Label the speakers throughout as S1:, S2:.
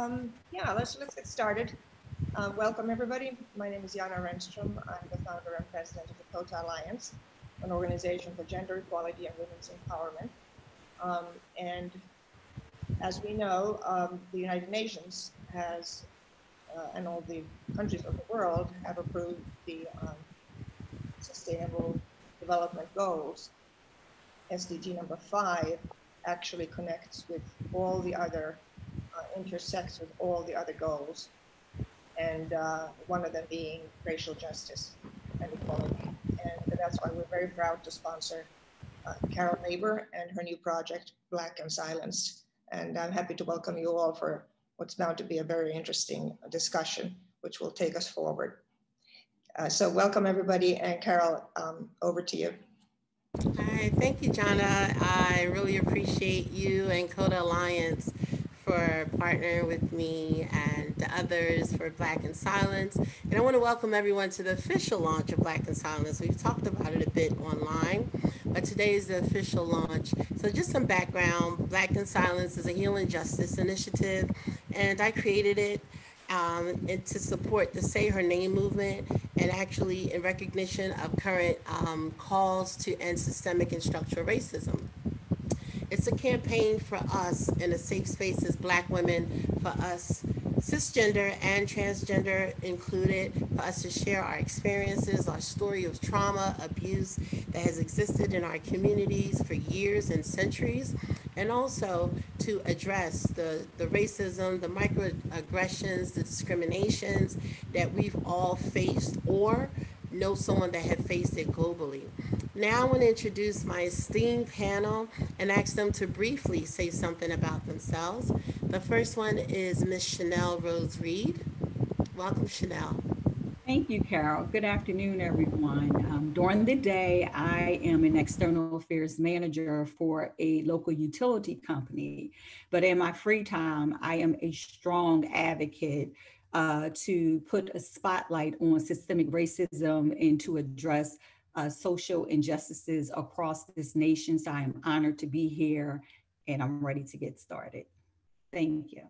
S1: Um, yeah, let's let's get started. Uh, welcome everybody. My name is Jana Renstrom. I'm the founder and president of the Kota Alliance, an organization for gender equality and women's empowerment. Um, and as we know, um, the United Nations has, uh, and all the countries of the world have approved the um, Sustainable Development Goals. SDG number five actually connects with all the other uh, intersects with all the other goals, and uh, one of them being racial justice and equality. And that's why we're very proud to sponsor uh, Carol Labor and her new project, Black and Silenced. And I'm happy to welcome you all for what's bound to be a very interesting discussion, which will take us forward. Uh, so welcome everybody, and Carol, um, over to you.
S2: Hi, thank you, Jana. I really appreciate you and Kota Alliance for partnering with me and the others for Black and Silenced. And I want to welcome everyone to the official launch of Black and Silenced. We've talked about it a bit online, but today is the official launch. So just some background, Black and Silenced is a healing justice initiative, and I created it um, and to support the Say Her Name movement and actually in recognition of current um, calls to end systemic and structural racism. It's a campaign for us in a safe space as Black women, for us cisgender and transgender included, for us to share our experiences, our story of trauma, abuse that has existed in our communities for years and centuries, and also to address the, the racism, the microaggressions, the discriminations that we've all faced or know someone that have faced it globally. Now I want to introduce my esteemed panel and ask them to briefly say something about themselves. The first one is Miss Chanel Rhoads-Reed. Welcome, Chanel.
S3: Thank you, Carol. Good afternoon, everyone. Um, during the day, I am an external affairs manager for a local utility company. But in my free time, I am a strong advocate uh, to put a spotlight on systemic racism and to address uh, social injustices across this nation. So I am honored to be here and I'm ready to get started. Thank you.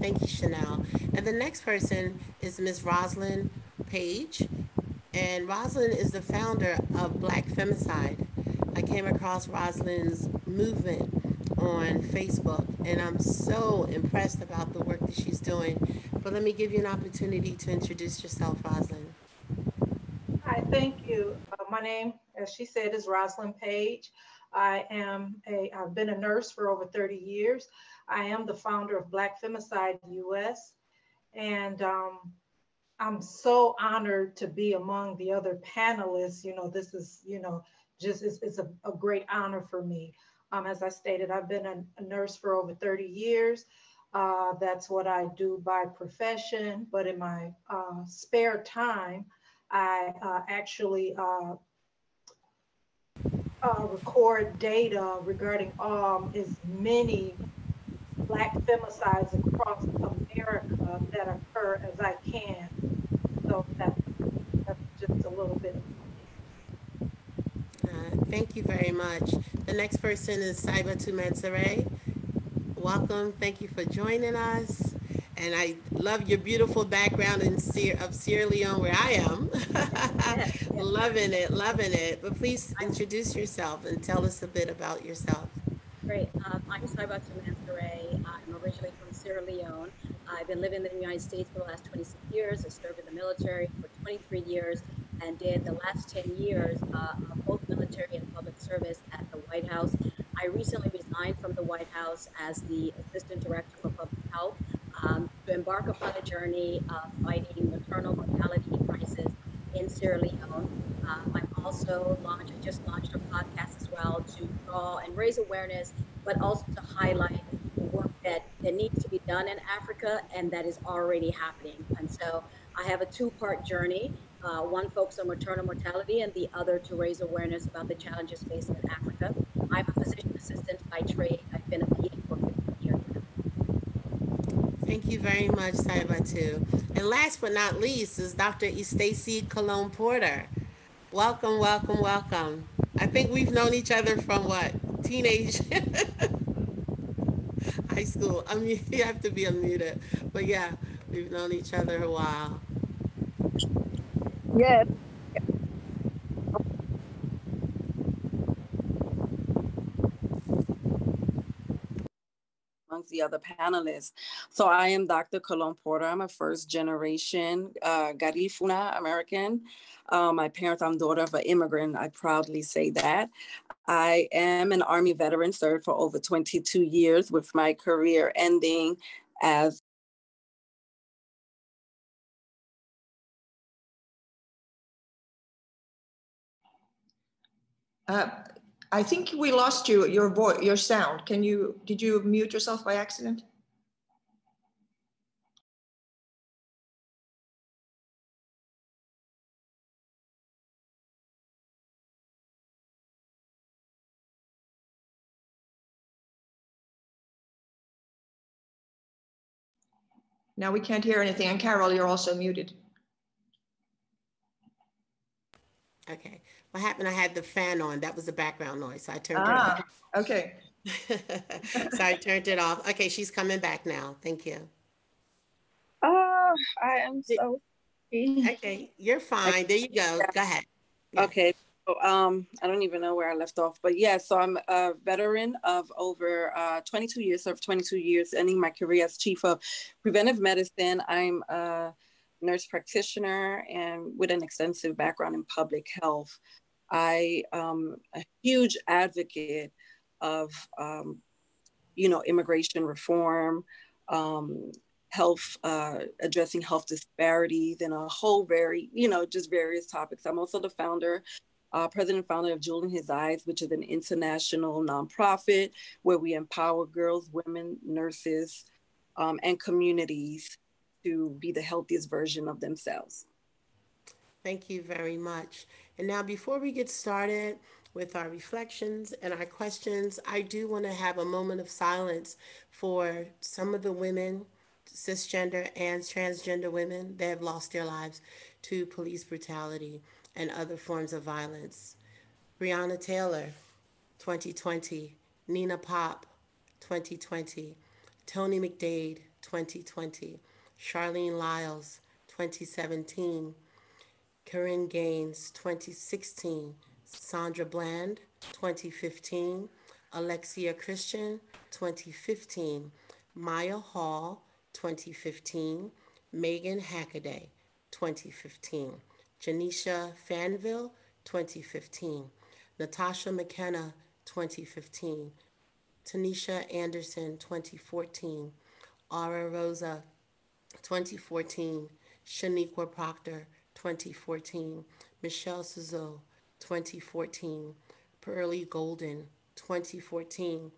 S2: Thank you, Chanel. And the next person is Ms. Rosalind Page. And Rosalind is the founder of Black Femicide. I came across Rosalind's movement on Facebook, and I'm so impressed about the work that she's doing. But let me give you an opportunity to introduce yourself, Rosalind.
S4: Hi, thank you. Uh, my name, as she said, is Rosalind Page. I am a, I've been a nurse for over 30 years. I am the founder of Black Femicide US. And um, I'm so honored to be among the other panelists. You know, this is, you know, just it's, it's a, a great honor for me. Um, as I stated, I've been a, a nurse for over 30 years. Uh, that's what I do by profession, but in my uh, spare time, I uh, actually uh, uh, record data regarding um, as many Black femicides across America that occur as I can. So that's, that's just a little bit
S2: Thank you very much. The next person is Saibatu Mansaray. Welcome. Thank you for joining us. And I love your beautiful background in Sierra, of Sierra Leone, where I am. loving it, loving it. But please introduce yourself and tell us a bit about yourself.
S5: Great. Um, I'm Saibatu Mansaray. I'm originally from Sierra Leone. I've been living in the United States for the last 26 years. I served in the military for 23 years and did the last 10 years uh, both military and public service at the White House. I recently resigned from the White House as the Assistant Director for Public Health um, to embark upon a journey of fighting maternal mortality crisis in Sierra Leone. I'm also launched, I just launched a podcast as well to draw and raise awareness, but also to highlight the work that, that needs to be done in Africa and that is already happening. And so I have a two part journey uh, one focused on maternal mortality and the other to raise awareness about the challenges faced in Africa. I'm a physician assistant by trade. I've been a PA for 15 years.
S2: Thank you very much, Saibatu. And last but not least is Dr. Estacy Colón Porter. Welcome, welcome, welcome. I think we've known each other from what? Teenage high school. I mean, you have to be unmuted. But yeah, we've known each other a while.
S6: Yes.
S7: amongst the other panelists. So I am Dr. Colón Porter. I'm a first generation uh, Garifuna American. Uh, my parents, I'm daughter of an immigrant. I proudly say that. I am an Army veteran, served for over 22 years with my career ending as
S1: Uh, I think we lost you, your voice, your sound. Can you, did you mute yourself by accident? Now we can't hear anything. And Carol, you're also muted.
S2: Okay. What happened? I had the fan on. That was the background noise. So I turned
S1: Ah,
S2: it off. Okay. so I turned it off. Okay, she's coming back now. Thank you.
S6: Oh, I am so.
S2: Okay, you're fine. There you go. Go ahead. Yeah.
S7: Okay. So, um, I don't even know where I left off, but yeah, so I'm a veteran of over uh, 22 years, served 22 years, ending my career as chief of preventive medicine. I'm a nurse practitioner and with an extensive background in public health. I am a huge advocate of, um, you know, immigration reform, um, health, uh, addressing health disparities, and a whole very, you know, just various topics. I'm also the founder uh, president and founder of Jewel in His Eyes, which is an international nonprofit where we empower girls, women, nurses, um, and communities to be the healthiest version of themselves.
S2: Thank you very much. And now, before we get started with our reflections and our questions, I do want to have a moment of silence for some of the women, cisgender and transgender women, that have lost their lives to police brutality and other forms of violence. Breonna Taylor, 2020. Nina Pop, 2020. Tony McDade, 2020. Charlene Lyles, 2017. Korryn Gaines, 2016. Sandra Bland, 2015. Alexia Christian, 2015. Mya Hall, 2015. Meagan Hockaday, 2015. Janisha Fonville, 2015. Natasha McKenna, 2015. Tanisha Anderson, 2014. Aura Rosser, 2014. Sheneque Proctor, 2014. Michelle Cusseaux, 2014. Pearlie Golden, 2014.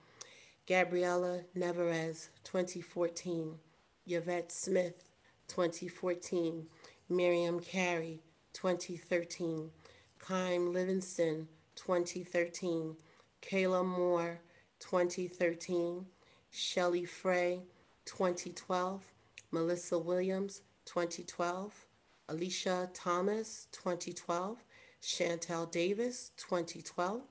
S2: Gabriella Nevarez, 2014. Yvette Smith, 2014. Miriam Carey, 2013. Kyam Livingston, 2013. Kayla Moore, 2013. Shelly Frey, 2012. Melissa Williams, 2012. Alesia Thomas, 2012. Shantel Davis, 2012.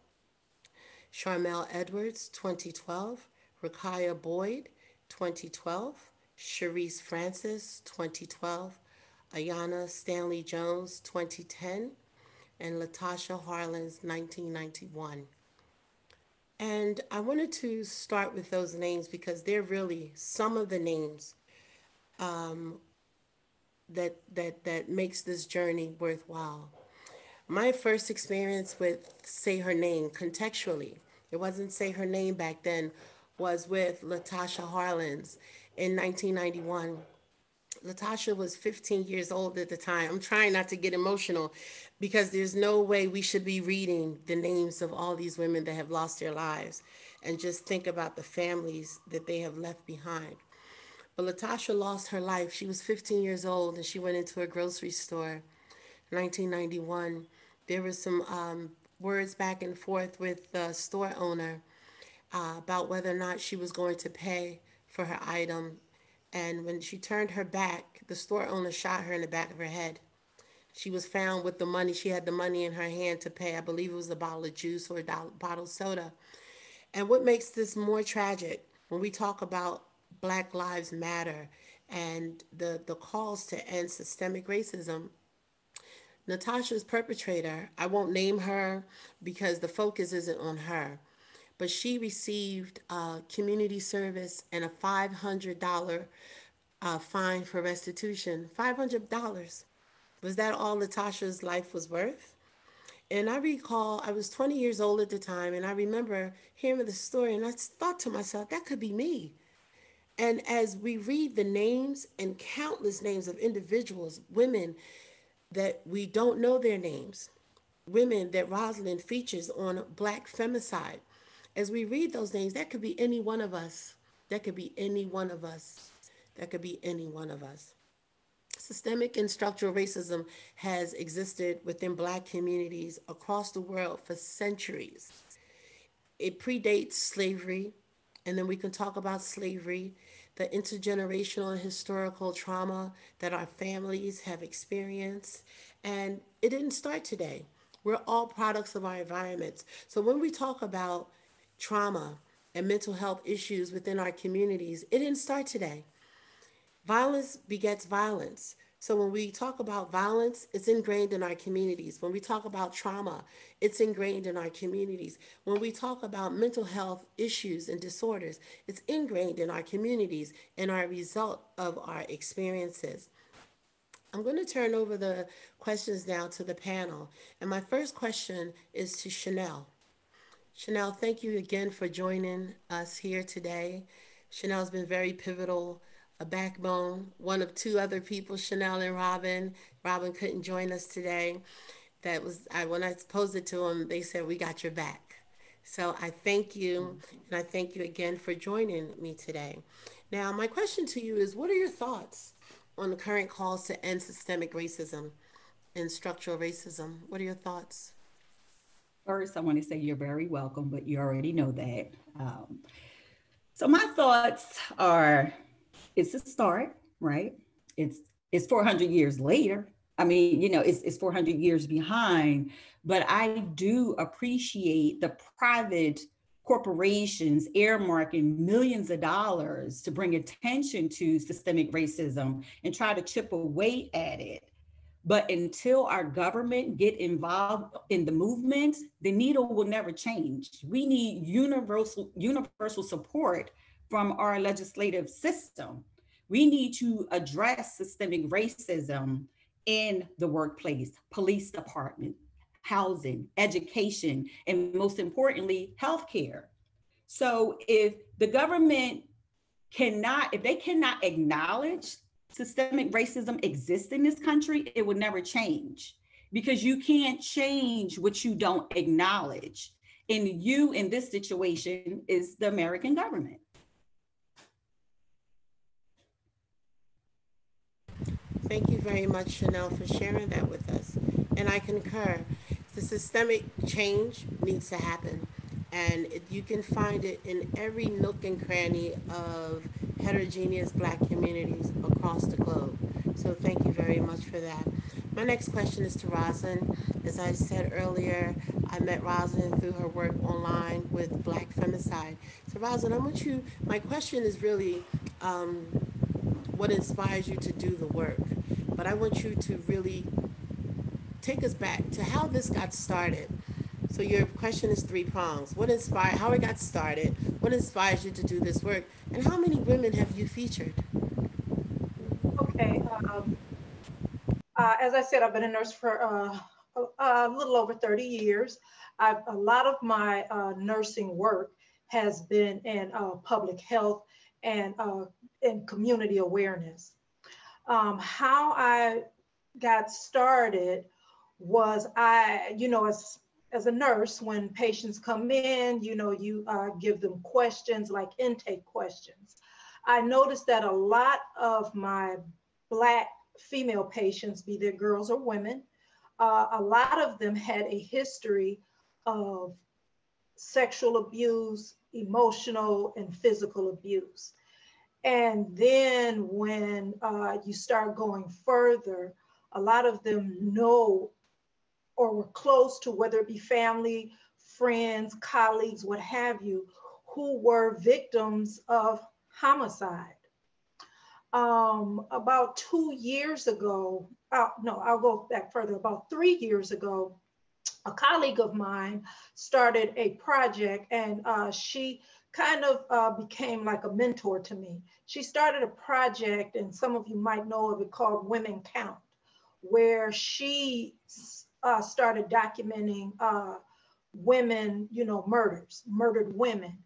S2: Sharmel Edwards, 2012. Rekia Boyd, 2012. Shereese Francis, 2012. Aiyana Stanley Jones, 2010, and Latasha Harlins, 1991. And I wanted to start with those names because they're really some of the names um, that that that makes this journey worthwhile. My first experience with Say Her Name contextually, it wasn't Say Her Name back then, was with Latasha Harlins in 1991 Latasha was 15 years old at the time. I'm trying not to get emotional because there's no way we should be reading the names of all these women that have lost their lives and just think about the families that they have left behind. But Latasha lost her life. She was 15 years old and she went into a grocery store. in 1991. There was some um, words back and forth with the store owner uh, about whether or not she was going to pay for her item and when she turned her back, the store owner shot her in the back of her head. She was found with the money. She had the money in her hand to pay. I believe it was a bottle of juice or a bottle of soda. And what makes this more tragic when we talk about Black Lives Matter and the, the calls to end systemic racism, Natasha's perpetrator, I won't name her because the focus isn't on her, but she received uh, community service and a $500 uh, fine for restitution. $500. Was that all Natasha's life was worth? And I recall I was 20 years old at the time, and I remember hearing the story, and I thought to myself, that could be me. And as we read the names and countless names of individuals, women that we don't know their names, women that Rosalind features on Black Femicide, as we read those names, that could be any one of us. That could be any one of us. That could be any one of us. Systemic and structural racism has existed within Black communities across the world for centuries. It predates slavery, and then we can talk about slavery, the intergenerational and historical trauma that our families have experienced. And it didn't start today. We're all products of our environments. So when we talk about trauma and mental health issues within our communities, it didn't start today. Violence begets violence. So when we talk about violence, it's ingrained in our communities. When we talk about trauma, it's ingrained in our communities. When we talk about mental health issues and disorders, it's ingrained in our communities and our result of our experiences. I'm going to turn over the questions now to the panel. And my first question is to Chanel. Chanel, thank you again for joining us here today. Chanel's been very pivotal a backbone, one of two other people, Chanel and Robin. Robin couldn't join us today. That was I when I posed it to them, they said we got your back. So I thank you and I thank you again for joining me today. Now, my question to you is what are your thoughts on the current calls to end systemic racism and structural racism? What are your thoughts?
S3: First, I want to say you're very welcome, but you already know that. Um, so my thoughts are it's a start, right? It's it's 400 years later. I mean, you know, it's, it's 400 years behind, but I do appreciate the private corporations earmarking millions of dollars to bring attention to systemic racism and try to chip away at it. But until our government get involved in the movement, the needle will never change. We need universal universal support from our legislative system. We need to address systemic racism in the workplace, police department, housing, education, and most importantly, healthcare. So if the government cannot, if they cannot acknowledge systemic racism exists in this country, it will never change because you can't change what you don't acknowledge. And you in this situation is the American government.
S2: Thank you very much, Chanel, for sharing that with us. And I concur. The systemic change needs to happen. And you can find it in every nook and cranny of heterogeneous Black communities across the globe. So thank you very much for that. My next question is to Rosalind. As I said earlier, I met Rosalind through her work online with Black Femicide. So Rosalind, I want you, my question is really um, what inspires you to do the work? But I want you to really take us back to how this got started. So your question is three prongs. What inspired, how it got started, what inspires you to do this work, and how many women have you featured?
S4: Okay. Um, uh, as I said, I've been a nurse for uh, a, little over 30 years. I've, a lot of my uh, nursing work has been in uh, public health and uh, in community awareness um, how I got started was I, you know, as as a nurse, when patients come in, you know, you uh, give them questions like intake questions. I noticed that a lot of my Black female patients, be they girls or women, uh, a lot of them had a history of sexual abuse, emotional, and physical abuse. And then when uh, you start going further, a lot of them know or were close to whether it be family, friends, colleagues, what have you, who were victims of homicide. Um, about two years ago, uh, no, I'll go back further. About three years ago, a colleague of mine started a project and uh, she kind of uh, became like a mentor to me. She started a project, and some of you might know of it called Women Count, where she uh, started documenting uh, women, you know, murders, murdered women.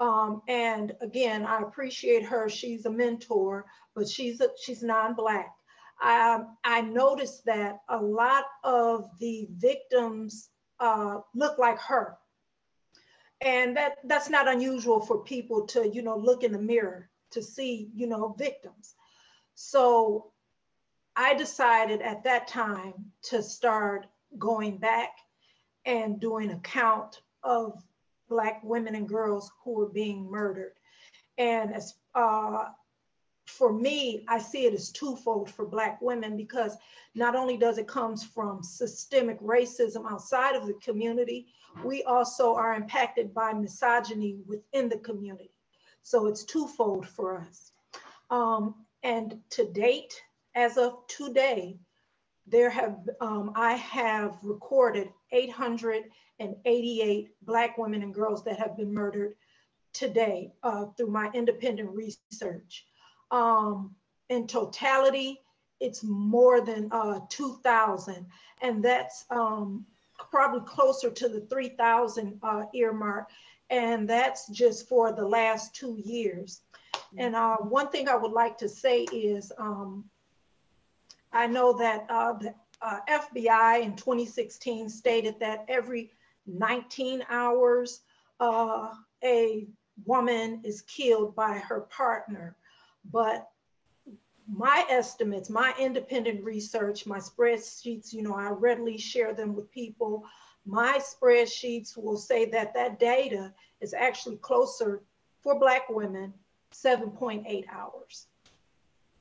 S4: Um, and again, I appreciate her. She's a mentor, but she's a, she's non-black. Um, I noticed that a lot of the victims uh, look like her, and that that's not unusual for people to you know look in the mirror to see you know victims. So I decided at that time to start going back and doing a count of Black women and girls who were being murdered. And as uh, for me, I see it as twofold for Black women because not only does it comes from systemic racism outside of the community, we also are impacted by misogyny within the community. So it's twofold for us. Um, and to date, as of today, there have um, I have recorded 888 Black women and girls that have been murdered today uh, through my independent research. Um, in totality, it's more than uh, 2,000, and that's um, probably closer to the 3,000 uh, earmark, and that's just for the last two years. And uh, one thing I would like to say is um, I know that uh, the uh, FBI in 2016 stated that every 19 hours, uh, a woman is killed by her partner. But my estimates, my independent research, my spreadsheets, you know, I readily share them with people. My spreadsheets will say that that data is actually closer for Black women, 7.8 hours.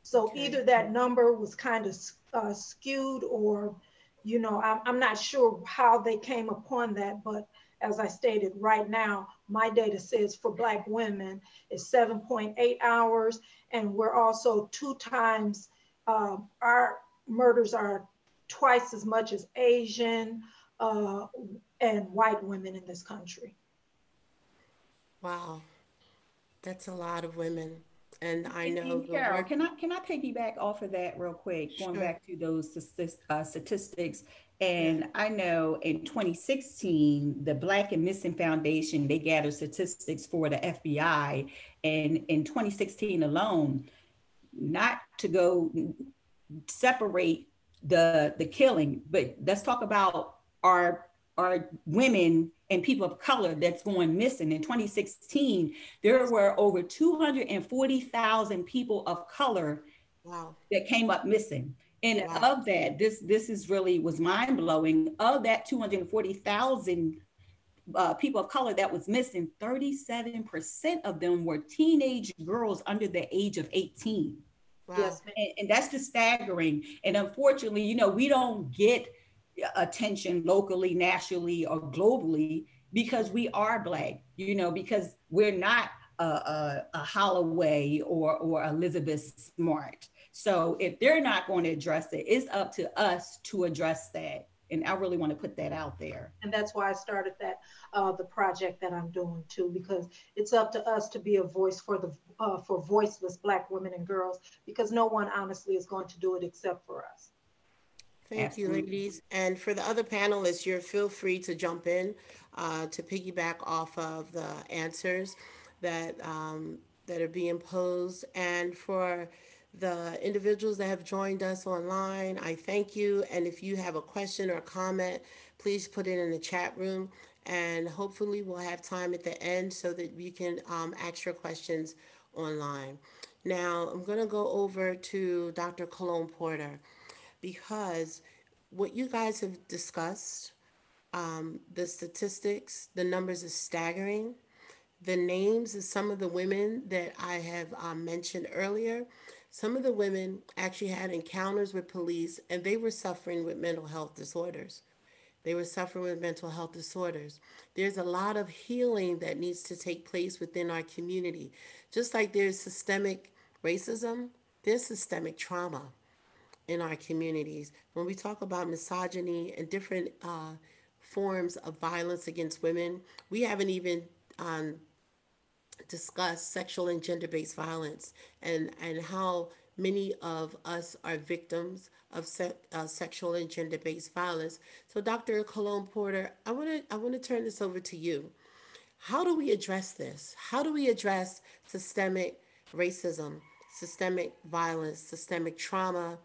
S4: So okay. either that number was kind of uh, skewed or, you know, I'm, I'm not sure how they came upon that, but as I stated right now, my data says for Black women is 7.8 hours. And we're also two times, uh, our murders are twice as much as Asian uh, and white women in this country.
S2: Wow, that's a lot of women. And I know.
S3: And Carol, work- can I can I piggyback off of that real quick? Sure. Going back to those uh, statistics, and I know in 2016, the Black and Missing Foundation they gathered statistics for the FBI, and in 2016 alone, not to go separate the the killing, but let's talk about our our women and people of color that's going missing. In 2016, there were over 240,000 people of color wow. that came up missing. And wow. of that, this this is really was mind blowing. Of that 240,000 uh, people of color that was missing, 37% of them were teenage girls under the age of 18. Wow. Yes. And, and that's just staggering. And unfortunately, you know, we don't get attention locally, nationally, or globally because we are Black, you know, because we're not a, a, a Holloway or, or Elizabeth Smart. So if they're not going to address it, it's up to us to address that. And I really want to put that out there.
S4: And that's why I started that uh, the project that I'm doing too, because it's up to us to be a voice for the uh, for voiceless Black women and girls, because no one honestly is going to do it except for us.
S2: Thank Absolutely. you, ladies. And for the other panelists, you're feel free to jump in uh, to piggyback off of the answers that um, that are being posed. And for the individuals that have joined us online, I thank you. And if you have a question or comment, please put it in the chat room. And hopefully, we'll have time at the end so that you can um, ask your questions online. Now, I'm going to go over to Dr. Colón Porter because what you guys have discussed, um, the statistics, the numbers are staggering. The names of some of the women that I have um, mentioned earlier, Some of the women actually had encounters with police and they were suffering with mental health disorders. They were suffering with mental health disorders. There's a lot of healing that needs to take place within our community. Just like there's systemic racism, there's systemic trauma in our communities. When we talk about misogyny and different uh, forms of violence against women, we haven't even um, discussed sexual and gender based violence and, and how many of us are victims of se- uh, sexual and gender-based violence. So, Dr. Colón Porter, I want to I want to turn this over to you. How do we address this? How do we address systemic racism, systemic violence, systemic trauma,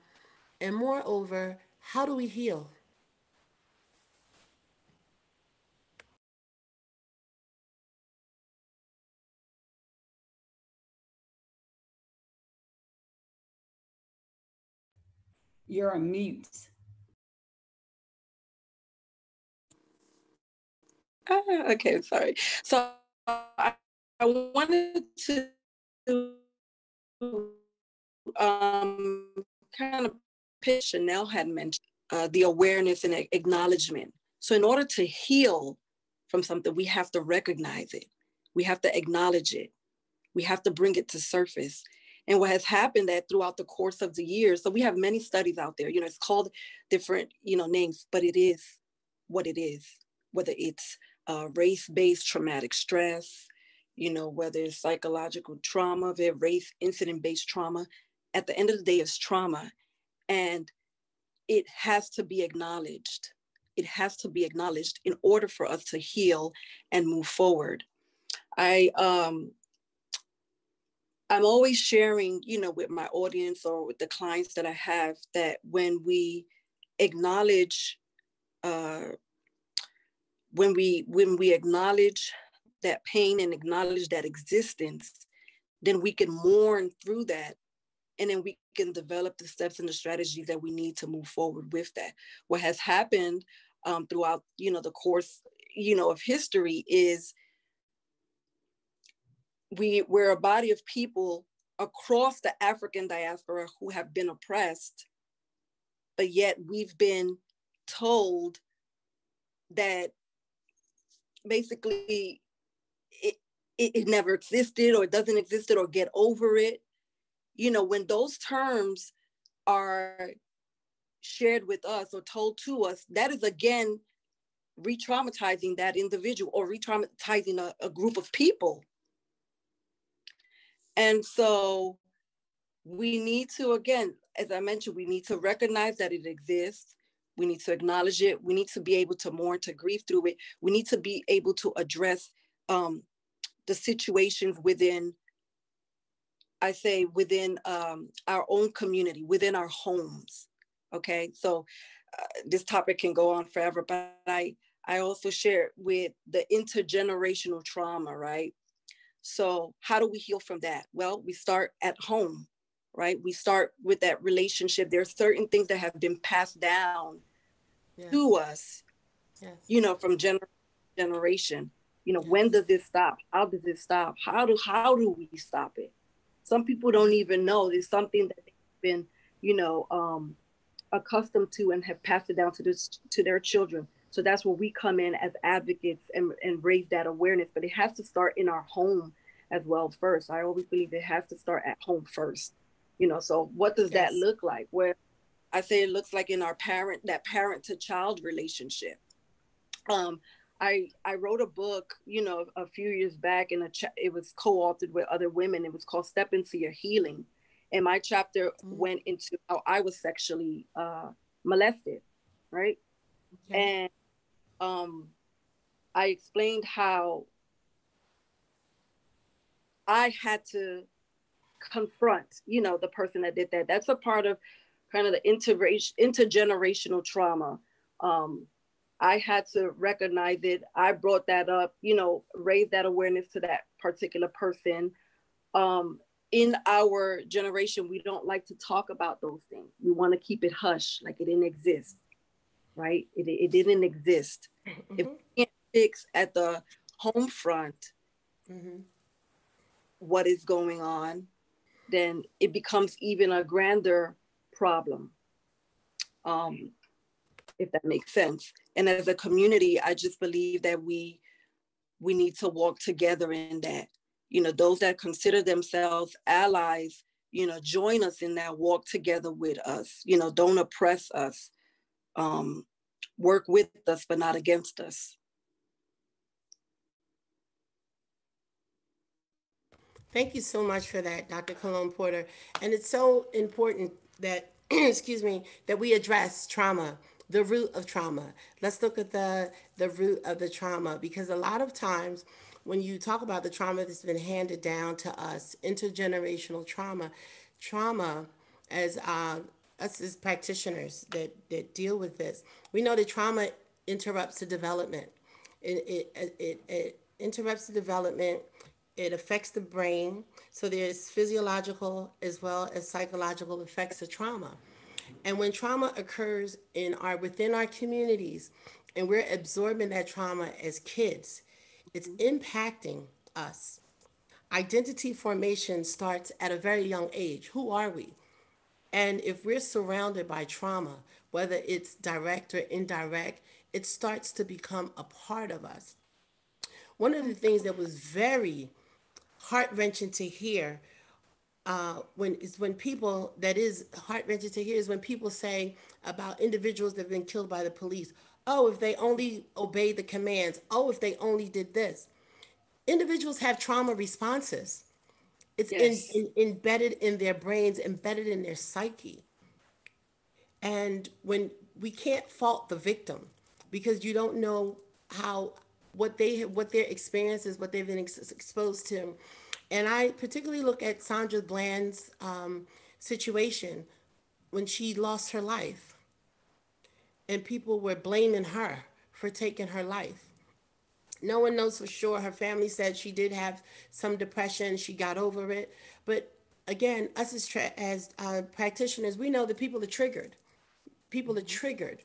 S2: and moreover, how do we heal?
S3: You're on mute.
S7: Uh, okay, sorry. So I, I wanted to um, kind of pitch, Chanel had mentioned uh, the awareness and acknowledgement. So in order to heal from something, we have to recognize it. We have to acknowledge it. We have to bring it to surface and what has happened that throughout the course of the years so we have many studies out there you know it's called different you know names but it is what it is whether it's uh, race-based traumatic stress you know whether it's psychological trauma their race incident-based trauma at the end of the day it's trauma and it has to be acknowledged. It has to be acknowledged in order for us to heal and move forward. I um I'm always sharing, you know, with my audience or with the clients that I have that when we acknowledge, uh, when we when we acknowledge that pain and acknowledge that existence, then we can mourn through that, and then we can develop the steps and the strategies that we need to move forward with that. What has happened um, throughout, you know, the course, you know, of history is we we're a body of people across the African diaspora who have been oppressed, but yet we've been told that basically it, it, it never existed or it doesn't exist or get over it. You know, when those terms are shared with us or told to us, that is again re-traumatizing that individual or re-traumatizing a, a group of people and so we need to, again, as I mentioned, we need to recognize that it exists. We need to acknowledge it. We need to be able to mourn, to grieve through it. We need to be able to address um, the situations within, I say, within um, our own community, within our homes. Okay, so uh, this topic can go on forever, but I I also share with the intergenerational trauma, right? So, how do we heal from that? Well, we start at home, right? We start with that relationship. There are certain things that have been passed down yes. to us, yes. you know, from generation generation. You know, yes. when does this stop? How does it stop? How do how do we stop it? Some people don't even know. It's something that they've been, you know, um, accustomed to and have passed it down to this to their children. So that's where we come in as advocates and, and raise that awareness. But it has to start in our home as well first. I always believe it has to start at home first. You know, so what does yes. that look like? Where I say it looks like in our parent, that parent to child relationship. Um, I I wrote a book, you know, a few years back, and ch- it was co-authored with other women. It was called "Step Into Your Healing," and my chapter mm-hmm. went into how I was sexually uh, molested, right? Okay. And um, I explained how I had to confront, you know, the person that did that. That's a part of kind of the integration, intergenerational trauma. Um, I had to recognize it. I brought that up, you know, raise that awareness to that particular person. Um, in our generation, we don't like to talk about those things. We want to keep it hush, like it didn't exist right? It, it didn't exist. Mm-hmm. If we can't fix at the home front mm-hmm. what is going on, then it becomes even a grander problem. Um, if that makes sense. And as a community, I just believe that we we need to walk together in that. You know, those that consider themselves allies, you know, join us in that walk together with us. You know, don't oppress us. Um, work with us, but not against us.
S2: Thank you so much for that, Dr. Colón Porter. And it's so important that, excuse me, that we address trauma, the root of trauma. Let's look at the, the root of the trauma because a lot of times when you talk about the trauma that's been handed down to us, intergenerational trauma, trauma as uh, us as practitioners that, that deal with this, we know that trauma interrupts the development. It, it, it, it interrupts the development it affects the brain. So there's physiological as well as psychological effects of trauma. And when trauma occurs in our within our communities and we're absorbing that trauma as kids, it's impacting us. Identity formation starts at a very young age. Who are we? And if we're surrounded by trauma, whether it's direct or indirect, it starts to become a part of us. One of the things that was very heart wrenching to hear uh, when is when people that is heart wrenching to hear is when people say about individuals that have been killed by the police. Oh, if they only obeyed the commands. Oh, if they only did this. Individuals have trauma responses. It's yes. in, in, embedded in their brains, embedded in their psyche. And when we can't fault the victim because you don't know how what they what their experiences, what they've been ex- exposed to. And I particularly look at Sandra Bland's um, situation when she lost her life, and people were blaming her for taking her life. No one knows for sure. Her family said she did have some depression. She got over it. But again, us as, tra- as uh, practitioners, we know that people are triggered. People are triggered.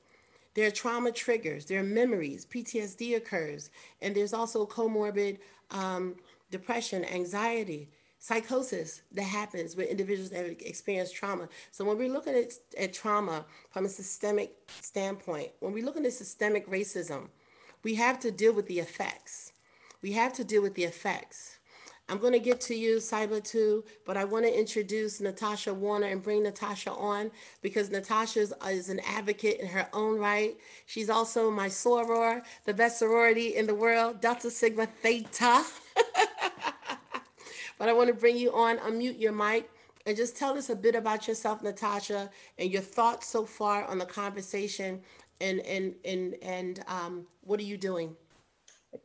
S2: There are trauma triggers, there are memories, PTSD occurs, and there's also comorbid um, depression, anxiety, psychosis that happens with individuals that experience trauma. So when we're looking at, at trauma from a systemic standpoint, when we look at systemic racism, we have to deal with the effects. We have to deal with the effects. I'm going to get to you, Cyber, too, but I want to introduce Natasha Warner and bring Natasha on because Natasha is an advocate in her own right. She's also my soror, the best sorority in the world, Delta Sigma Theta. But I want to bring you on, unmute your mic, and just tell us a bit about yourself, Natasha, and your thoughts so far on the conversation, and and and and um, what are you doing?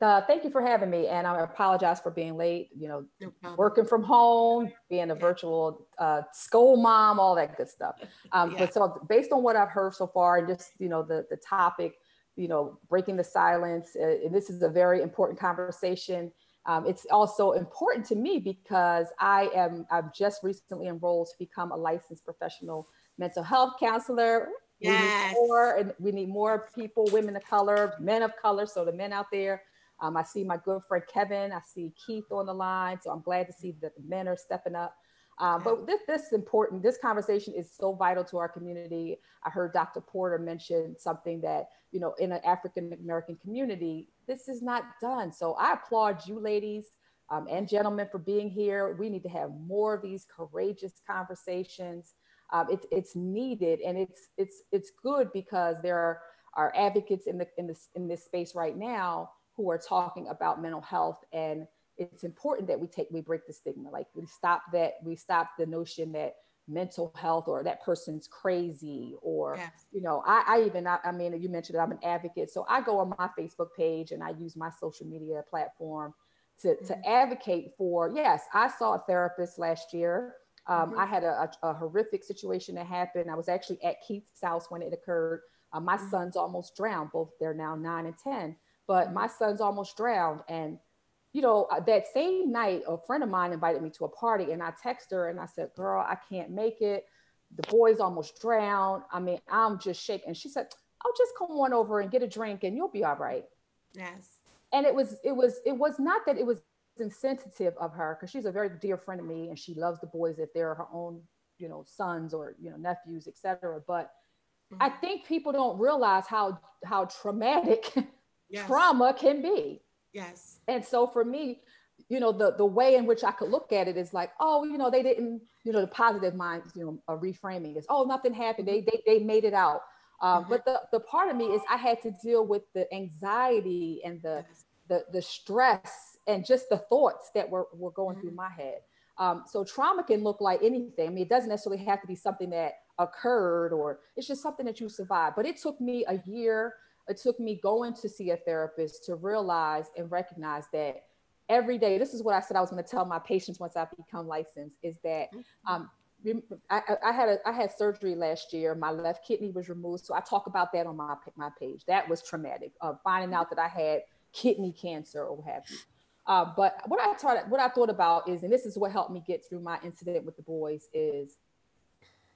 S8: Uh, thank you for having me, and I apologize for being late. You know, no working from home, being a virtual uh, school mom, all that good stuff. Um, yeah. But so, based on what I've heard so far, and just you know, the the topic, you know, breaking the silence, uh, and this is a very important conversation. Um, it's also important to me because I am I've just recently enrolled to become a licensed professional mental health counselor.
S2: Yes.
S8: We need more, and we need more people, women of color, men of color. So the men out there um, I see my good friend Kevin. I see Keith on the line. So I'm glad to see that the men are stepping up. Um, but this, this is important. This conversation is so vital to our community. I heard Dr. Porter mention something that, you know, in an African American community, this is not done. So I applaud you ladies um, and gentlemen for being here. We need to have more of these courageous conversations. Um, it's, it's needed and it's, it's, it's good because there are, are advocates in, the, in, this, in this space right now who are talking about mental health and it's important that we take we break the stigma like we stop that we stop the notion that mental health or that person's crazy or yes. you know I, I even I, I, mean you mentioned that I'm an advocate so I go on my Facebook page and I use my social media platform to, mm-hmm. to advocate for yes I saw a therapist last year um, mm-hmm. I had a, a, a, horrific situation that happened I was actually at Keith's house when it occurred uh, my mm-hmm. sons almost drowned both they're now nine and ten but my son's almost drowned. And, you know, uh, that same night, a friend of mine invited me to a party and I texted her and I said, girl, I can't make it. The boy's almost drowned. I mean, I'm just shaking. She said, I'll just come on over and get a drink and you'll be all right.
S2: Yes.
S8: And it was, it was, it was not that it was insensitive of her because she's a very dear friend of me and she loves the boys if they're her own, you know, sons or you know nephews, etc. But mm-hmm. I think people don't realize how how traumatic yes. trauma can be.
S2: Yes.
S8: And so for me, you know, the the way in which I could look at it is like, oh, you know, they didn't, you know, the positive mind, you know, a reframing is, oh, nothing happened. They they they made it out. Um, mm-hmm. But the the part of me is I had to deal with the anxiety and the yes. the the stress and just the thoughts that were were going mm-hmm. through my head. Um, so trauma can look like anything. I mean, it doesn't necessarily have to be something that occurred or it's just something that you survived. But it took me a year. It took me going to see a therapist to realize and recognize that every day. This is what I said I was going to tell my patients once I become licensed. Is that um, I, I, had a I had surgery last year. My left kidney was removed, so I talk about that on my my page. That was traumatic. Of uh, finding out that I had kidney cancer or what have you. Uh, but what I thought what I thought about is, and this is what helped me get through my incident with the boys, is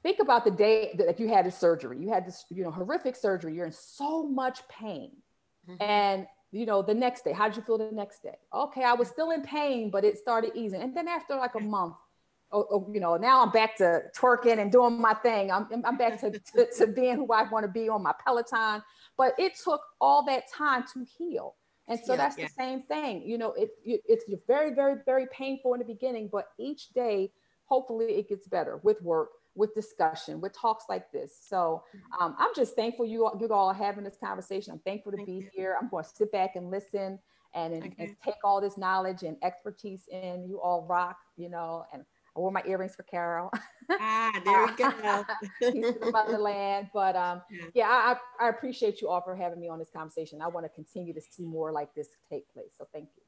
S8: think about the day that you had the surgery. You had this, you know, horrific surgery. You're in so much pain, mm-hmm. and you know, the next day, how did you feel the next day? Okay, I was still in pain, but it started easing. And then after like a month, oh, oh, you know, now I'm back to twerking and doing my thing. I'm, I'm back to, to, to being who I want to be on my Peloton. But it took all that time to heal. And so yeah, that's yeah. the same thing. You know, it, it's very, very, very painful in the beginning, but each day, hopefully it gets better with work, with discussion, with talks like this. So mm-hmm. um, I'm just thankful you all, you all are having this conversation. I'm thankful to Thank be you. here. I'm going to sit back and listen and, and, okay. and, take all this knowledge and expertise in. You all rock, you know, and I wore my earrings for Carol.
S2: ah, there we go.
S8: He's the motherland. But um, yeah, I, I appreciate you all for having me on this conversation. I want to continue to see more like this take place. So thank you.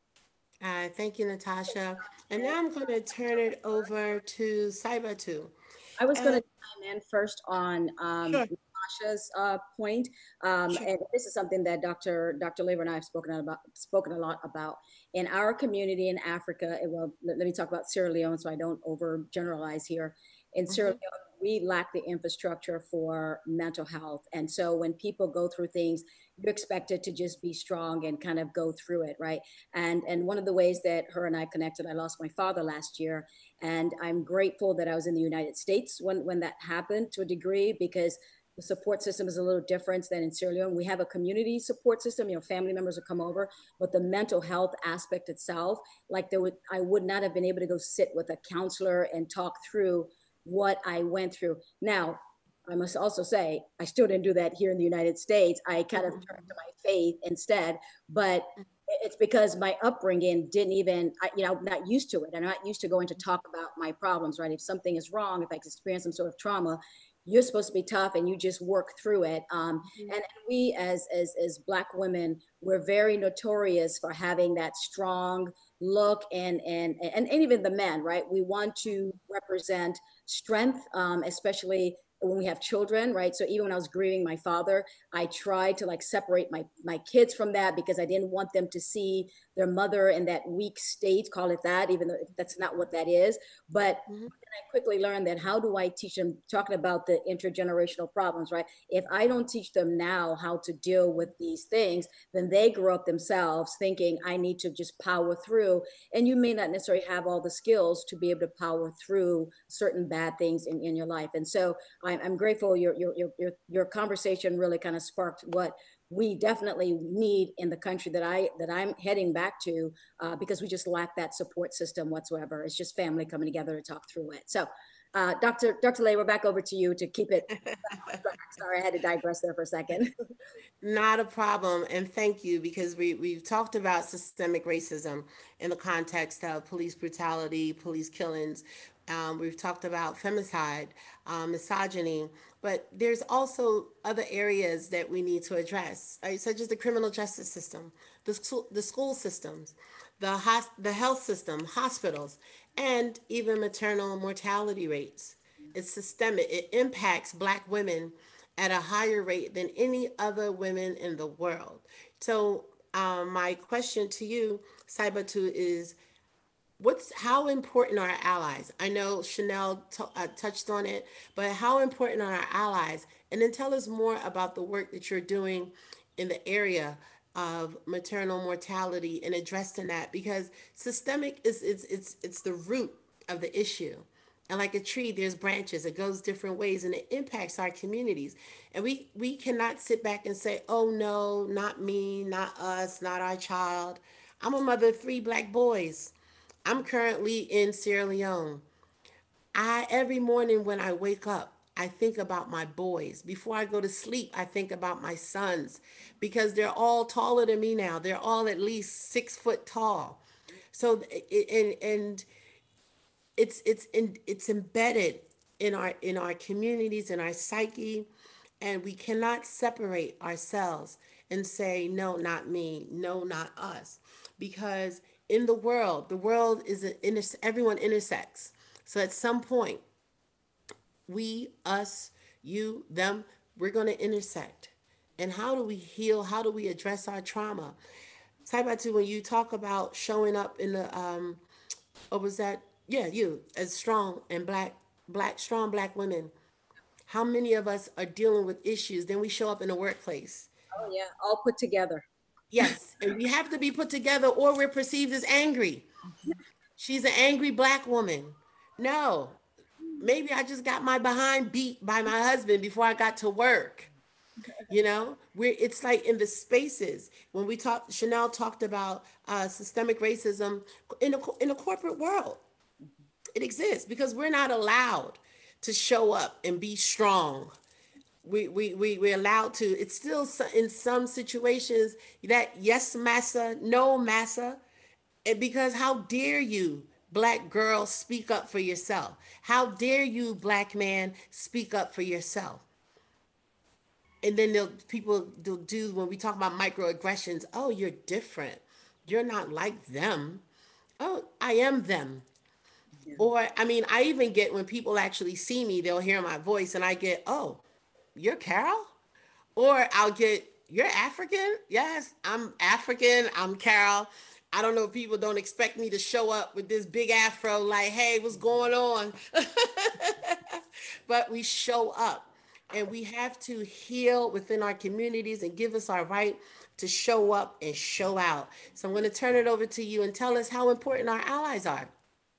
S2: Uh, thank you, Natasha. And now I'm going to turn it over to Saibatu.
S5: I was going to chime in first on um, sure. Natasha's uh, point, um, sure. and this is something that Dr. Dr. Labor and I have spoken about, spoken a lot about in our community in Africa. Well, let, let me talk about Sierra Leone, so I don't overgeneralize here. In mm-hmm. Sierra Leone, we lack the infrastructure for mental health, and so when people go through things, you're expected to just be strong and kind of go through it, right? And and one of the ways that her and I connected, I lost my father last year, and I'm grateful that I was in the United States when when that happened to a degree because the support system is a little different than in Sierra Leone. We have a community support system, you know, family members will come over, but the mental health aspect itself, like there would, I would not have been able to go sit with a counselor and talk through what I went through. Now, I must also say, I still didn't do that here in the United States. I kind of turned to my faith instead, but it's because my upbringing didn't even, I, you know, I'm not used to it. I'm not used to going to talk about my problems, right? If something is wrong, if I experience some sort of trauma, you're supposed to be tough and you just work through it. Um, mm-hmm. and, and, we, as, as as Black women, we're very notorious for having that strong look, and and and, and even the men, right? We want to represent strength, um, especially when we have children, right? So even when I was grieving my father, I tried to like separate my my kids from that because I didn't want them to see their mother in that weak state, call it that, even though that's not what that is. But mm-hmm. I quickly learned that how do I teach them, talking about the intergenerational problems, right? If I don't teach them now how to deal with these things, then they grow up themselves thinking I need to just power through. And you may not necessarily have all the skills to be able to power through certain bad things in, in your life. And so I'm, I'm grateful your, your, your, your conversation really kind of sparked what we definitely need in the country that I that I'm heading back to uh, because we just lack that support system whatsoever. It's just family coming together to talk through it. So, uh, Dr. Dr. Lay, we're back over to you to keep it. Sorry, I had to digress there for a second.
S2: Not a problem, and thank you because we we've talked about systemic racism in the context of police brutality, police killings. Um, we've talked about femicide, um, misogyny, but there's also other areas that we need to address, right? such as the criminal justice system, the school, the school systems, the, the health system, hospitals, and even maternal mortality rates. It's systemic. It impacts Black women at a higher rate than any other women in the world. So, um, my question to you, Saibatu, is what's how important are our allies? I know Chanel t- uh, touched on it, but how important are our allies? And then tell us more about the work that you're doing in the area of maternal mortality and addressing that because systemic is it's it's it's the root of the issue. And like a tree, there's branches. It goes different ways and it impacts our communities. And we we cannot sit back and say, "Oh no, not me, not us, not our child." I'm a mother of three black boys. I'm currently in Sierra Leone. I every morning when I wake up, I think about my boys. Before I go to sleep, I think about my sons because they're all taller than me now. They're all at least six foot tall. So and and it's it's in, it's embedded in our in our communities in our psyche, and we cannot separate ourselves and say no, not me, no, not us, because in the world, the world is an inter- everyone intersects. So at some point, we, us, you, them, we're going to intersect. And how do we heal? How do we address our trauma? Saibatu, when you talk about showing up in the, um, what was that? Yeah, you as strong and black, black, strong black women. How many of us are dealing with issues? Then we show up in the workplace.
S5: Oh yeah, all put together.
S2: Yes, we have to be put together, or we're perceived as angry. She's an angry black woman. No, maybe I just got my behind beat by my husband before I got to work. You know, we're it's like in the spaces when we talked. Chanel talked about uh, systemic racism in a in a corporate world. It exists because we're not allowed to show up and be strong. We we we we're allowed to. It's still in some situations that yes massa, no massa, because how dare you black girl speak up for yourself? How dare you, black man, speak up for yourself? And then they'll people they'll do when we talk about microaggressions. Oh, you're different. You're not like them. Oh, I am them. Yeah. Or I mean, I even get when people actually see me, they'll hear my voice, and I get, oh, you're Carol. Or I'll get, you're African. Yes, I'm African. I'm Carol. I don't know if people don't expect me to show up with this big afro, like, hey, what's going on? but we show up and we have to heal within our communities and give us our right to show up and show out. So I'm going to turn it over to you and tell us how important our allies are.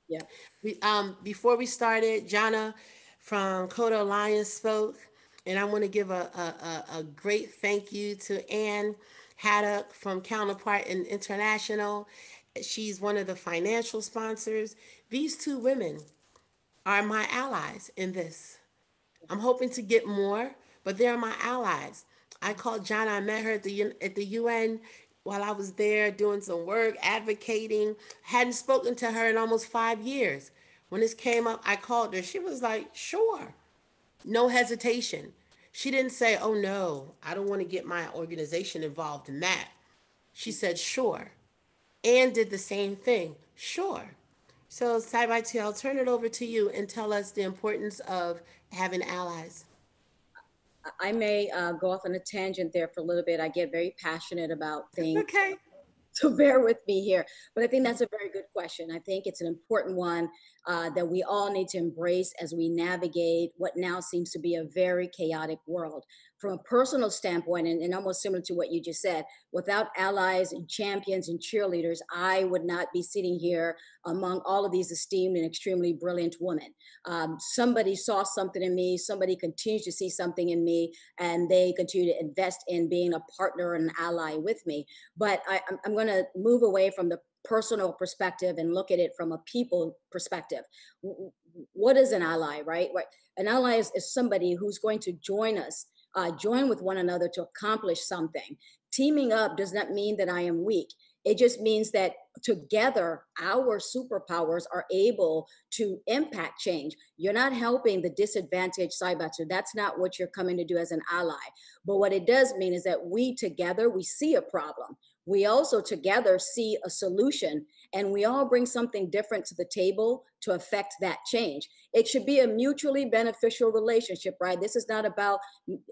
S5: Yeah.
S2: We, um, before we started, Jana from Kota Alliance spoke, and I want to give a, a, a great thank you to Anne Haddock from Counterpart International. She's one of the financial sponsors. These two women are my allies in this. I'm hoping to get more, but they're my allies. I called John. I met her at the at the UN while I was there doing some work, advocating. Hadn't spoken to her in almost five years. When this came up, I called her. She was like, "Sure," no hesitation. She didn't say, Oh no, I don't want to get my organization involved in that. She said, Sure. And did the same thing. Sure. So, Saibatu, I'll turn it over to you and tell us the importance of having allies.
S5: I may uh, go off on a tangent there for a little bit. I get very passionate about things.
S2: Okay.
S5: So bear with me here. But I think that's a very good question. I think it's an important one uh, that we all need to embrace as we navigate what now seems to be a very chaotic world. From a personal standpoint, and, and, almost similar to what you just said, without allies and champions and cheerleaders, I would not be sitting here among all of these esteemed and extremely brilliant women. Um, somebody saw something in me, somebody continues to see something in me, and they continue to invest in being a partner and an ally with me. But I, I'm going to move away from the personal perspective and look at it from a people perspective. What is an ally, right? Right. An ally is, is somebody who's going to join us, uh, join with one another to accomplish something. Teaming up does not mean that I am weak. It just means that together, our superpowers are able to impact change. You're not helping the disadvantaged Saibatu. That's not what you're coming to do as an ally. But what it does mean is that we together, we see a problem we also together see a solution and we all bring something different to the table to affect that change. It should be a mutually beneficial relationship, right? This is not about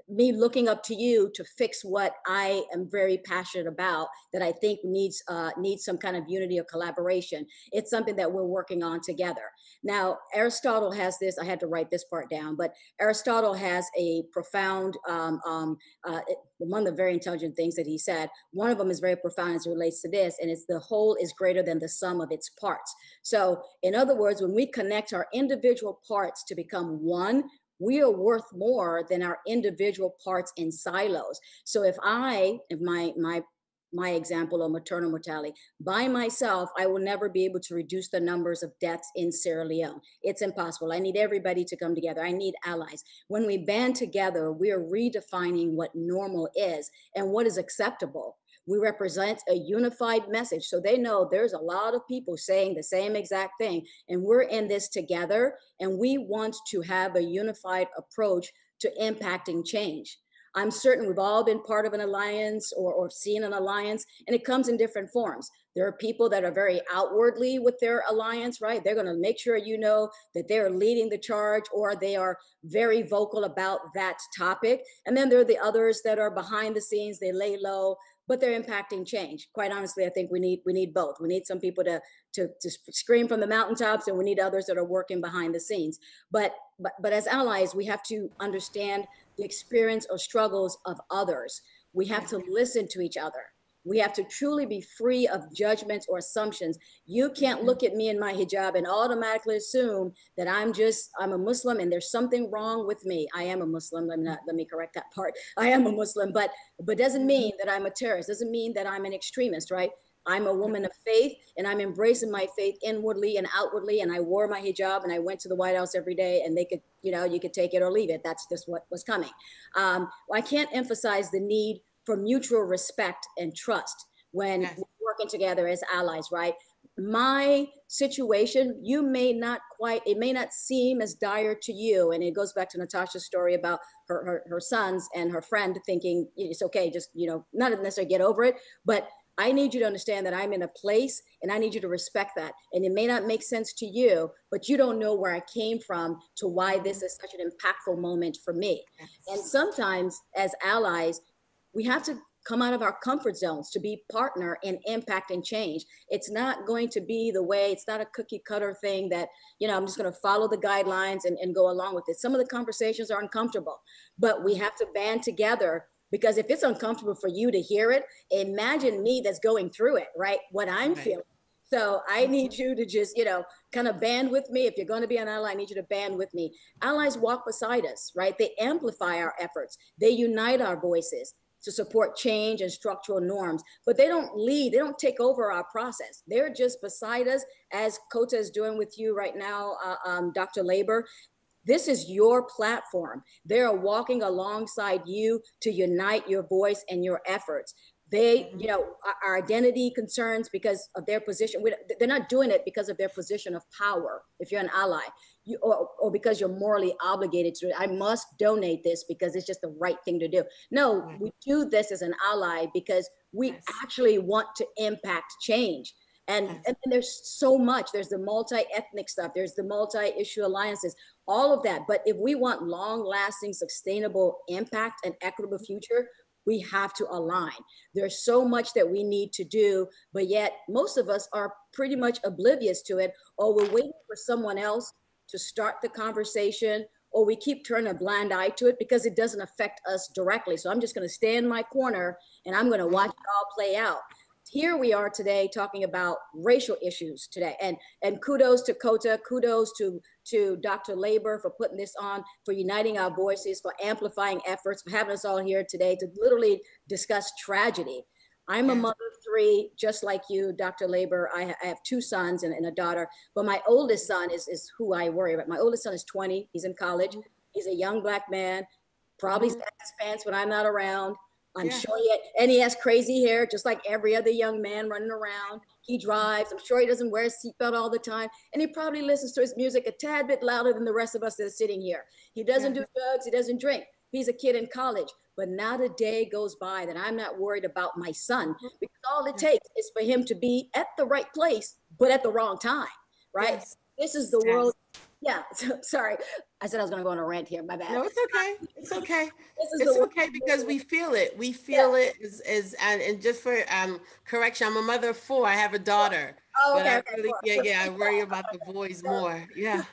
S5: me looking up to you to fix what I am very passionate about that I think needs uh, needs some kind of unity or collaboration. It's something that we're working on together. Now, Aristotle has this. I had to write this part down, but Aristotle has a profound um, um, uh, one of the very intelligent things that he said. One of them is very profound as it relates to this, and it's the whole is greater than the sum of its parts. So, in other words, when we connect our individual parts to become one, we are worth more than our individual parts in silos. So if I, if my my my example of maternal mortality. By myself, I will never be able to reduce the numbers of deaths in Sierra Leone. It's impossible. I need everybody to come together. I need allies. When we band together, we are redefining what normal is and what is acceptable. We represent a unified message. So they know there's a lot of people saying the same exact thing. And we're in this together. And we want to have a unified approach to impacting change. I'm certain we've all been part of an alliance or, or seen an alliance, and it comes in different forms. There are people that are very outwardly with their alliance, right? They're going to make sure you know that they're leading the charge or they are very vocal about that topic. And then there are the others that are behind the scenes, they lay low, but they're impacting change. Quite honestly, I think we need we need both. We need some people to to to scream from the mountaintops, and we need others that are working behind the scenes. But but but as allies, we have to understand the experience or struggles of others. We have to listen to each other. We have to truly be free of judgments or assumptions. You can't mm-hmm. look at me in my hijab and automatically assume that I'm just I'm a Muslim and there's something wrong with me. I am a Muslim. Let me not let me correct that part. I am a Muslim, but but doesn't mm-hmm. mean that I'm a terrorist. Doesn't mean that I'm an extremist, right? I'm a woman of faith and I'm embracing my faith inwardly and outwardly. And I wore my hijab and I went to the White House every day and they could, you know, you could take it or leave it. That's just what was coming. Um, I can't emphasize the need for mutual respect and trust when yes. working together as allies, right? My situation, you may not quite, it may not seem as dire to you. And it goes back to Natasha's story about her, her, her sons and her friend thinking it's okay, just, you know, not necessarily get over it, but I need you to understand that I'm in a place and I need you to respect that. And it may not make sense to you, but you don't know where I came from to why this mm-hmm. is such an impactful moment for me. Yes. And sometimes as allies, we have to come out of our comfort zones to be partner in impact and change. It's not going to be the way, it's not a cookie cutter thing that, you know, I'm just going to follow the guidelines and, and go along with it. Some of the conversations are uncomfortable, but we have to band together because if it's uncomfortable for you to hear it, imagine me that's going through it, right? What I'm right. feeling. So I need you to just, you know, kind of band with me. If you're going to be an ally, I need you to band with me. Allies walk beside us, right? They amplify our efforts. They unite our voices to support change and structural norms, but they don't lead, they don't take over our process. They're just beside us, as Kota is doing with you right now, uh, um, Dr. Labor. This is your platform. They are walking alongside you to unite your voice and your efforts. They, mm-hmm. you know, our identity concerns because of their position. They're not doing it because of their position of power. If you're an ally, you, or, or because you're morally obligated to. I must donate this because it's just the right thing to do. No, we do this as an ally because we yes. actually want to impact change. And, yes. and there's so much. There's the multi-ethnic stuff. There's the multi-issue alliances all of that. But if we want long lasting, sustainable impact and equitable future, we have to align. There's so much that we need to do, but yet most of us are pretty much oblivious to it, or we're waiting for someone else to start the conversation, or we keep turning a blind eye to it because it doesn't affect us directly. So I'm just going to stay in my corner and I'm going to watch it all play out here we are today talking about racial issues today and and kudos to kota kudos to to dr labor for putting this on for uniting our voices for amplifying efforts for having us all here today to literally discuss tragedy. I'm a mother of three just like you dr labor. I, I have two sons and, and, a daughter but my oldest son is is who i worry about. My oldest son is 20 he's in college. He's a young black man probably mm-hmm. his pants when i'm not around I'm yeah. sure he and he has crazy hair, just like every other young man running around. He drives. I'm sure he doesn't wear a seatbelt all the time, and he probably listens to his music a tad bit louder than the rest of us that are sitting here. He doesn't yeah. do drugs. He doesn't drink. He's a kid in college, but not a day goes by that I'm not worried about my son mm-hmm. because all it takes is for him to be at the right place, but at the wrong time, right? Yes. This is the yes. world yeah. So, sorry. I said I was going to go on a rant here. My bad.
S2: No, it's okay. It's okay. it's okay because we feel it. We feel yeah. it is, is and, and just for um correction, I'm a mother of four. I have a daughter. Oh, okay. But I really, yeah, yeah. I worry about the boys more. Yeah.